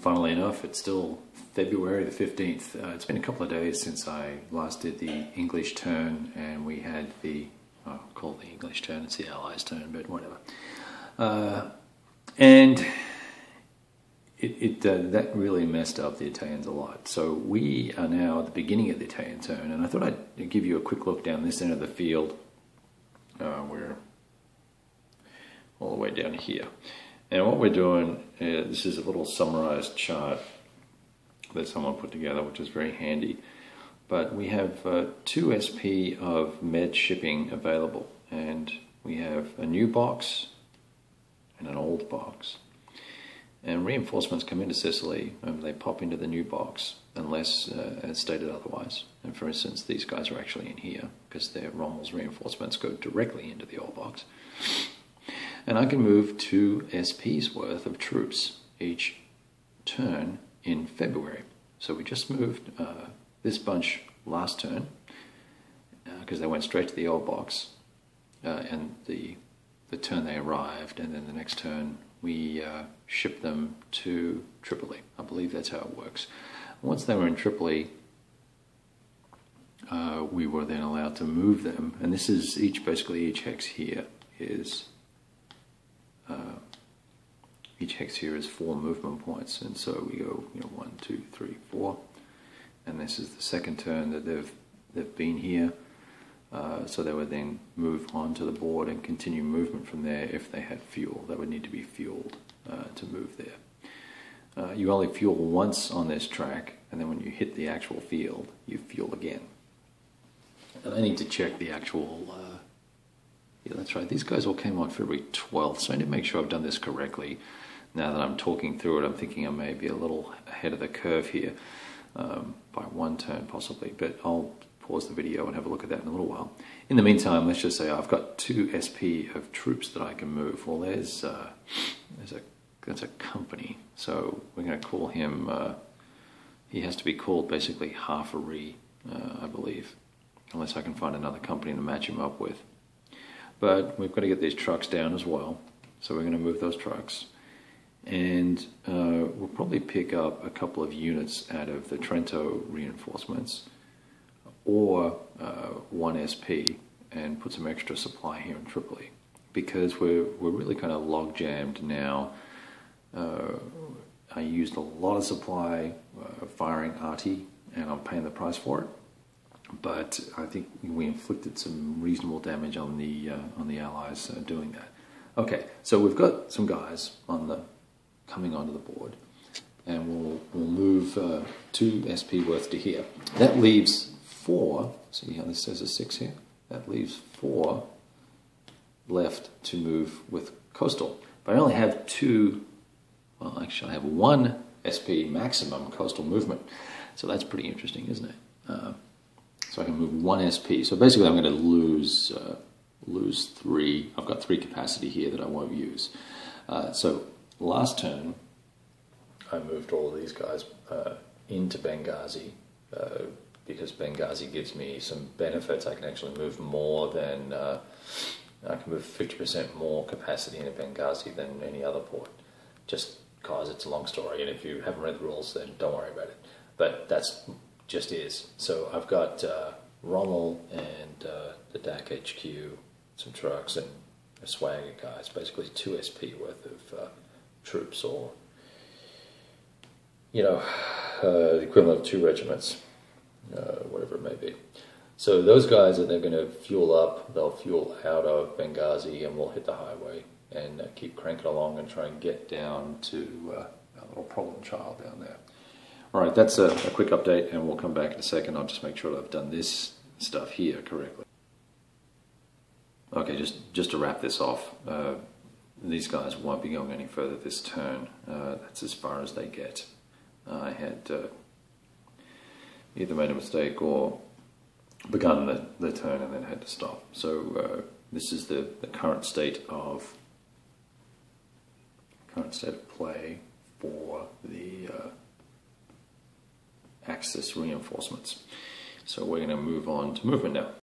funnily enough, it's still February the 15th. Uh, it's been a couple of days since I last did the English turn, and we had the, I'll call the English turn, it's the Allies turn, but whatever. Uh, and it, it uh, that really messed up the Italians a lot. So we are now at the beginning of the Italian turn, and I thought I'd give you a quick look down this end of the field. Uh, we're all the way down here. And what we're doing, is, this is a little summarized chart that someone put together, which is very handy. But we have uh, two SP of med shipping available, and we have a new box and an old box. And reinforcements come into Sicily and they pop into the new box unless uh, stated otherwise. And for instance, these guys are actually in here because their Rommel's reinforcements go directly into the old box. And I can move two SP's worth of troops each turn in February. So we just moved uh, this bunch last turn because uh, they went straight to the old box. Uh, and the the turn they arrived, and then the next turn we uh, shipped them to Tripoli. I believe that's how it works. Once they were in Tripoli, uh, we were then allowed to move them, and this is each basically each hex here is each hex here is four movement points, and so we go you know one, two, three, four, and this is the second turn that they've they've been here. Uh, so they would then move on to the board and continue movement from there if they had fuel. They would need to be fueled uh, to move there. Uh, you only fuel once on this track, and then when you hit the actual field, you fuel again. And I need to check the actual. Uh, yeah, that's right. These guys all came on February 12th, so I need to make sure I've done this correctly. Now that I'm talking through it, I'm thinking I may be a little ahead of the curve here um, by one turn possibly, but I'll pause the video and have a look at that in a little while. In the meantime, let's just say I've got two SP of troops that I can move. Well, there's uh, there's a that's a company, so we're going to call him. Uh, he has to be called basically half a re, uh, I believe, unless I can find another company to match him up with. But we've got to get these trucks down as well, so we're going to move those trucks. And uh, we'll probably pick up a couple of units out of the Trento reinforcements or uh, one SP and put some extra supply here in Tripoli because we're, we're really kind of log jammed now. Uh, I used a lot of supply uh, firing Arty and I'm paying the price for it. But I think we inflicted some reasonable damage on the uh, on the Allies uh, doing that. Okay, so we've got some guys on the coming onto the board, and we'll we'll move uh, two SP worth to here. That leaves four, see how this says a six here? That leaves four left to move with coastal. But I only have two, well, actually, I have one SP maximum coastal movement. So that's pretty interesting, isn't it? Uh, so I can move one SP. So basically, I'm going to lose uh, lose three. I've got three capacity here that I won't use. Uh, so last turn, I moved all of these guys uh, into Benghazi uh, because Benghazi gives me some benefits. I can actually move more than uh, I can move 50% more capacity in a Benghazi than any other port. Just cause it's a long story, and if you haven't read the rules, then don't worry about it. But that's just is. So I've got uh, Rommel and uh, the DAK HQ, some trucks, and a swagger guys. Basically, two SP worth of uh, troops, or you know, uh, the equivalent of two regiments uh, whatever it may be. So those guys are then going to fuel up. They'll fuel out of Benghazi, and we'll hit the highway and uh, keep cranking along and try and get down to uh, our little problem child down there. All right, that's a, a, quick update, and we'll come back in a second. I'll just make sure I've done this stuff here correctly. Okay, just just to wrap this off, uh, these guys won't be going any further this turn. Uh, that's as far as they get. I had uh, either made a mistake or begun the, the turn and then had to stop. So uh, this is the, the current state of current state of play for the uh, axis reinforcements. So we're going to move on to movement now.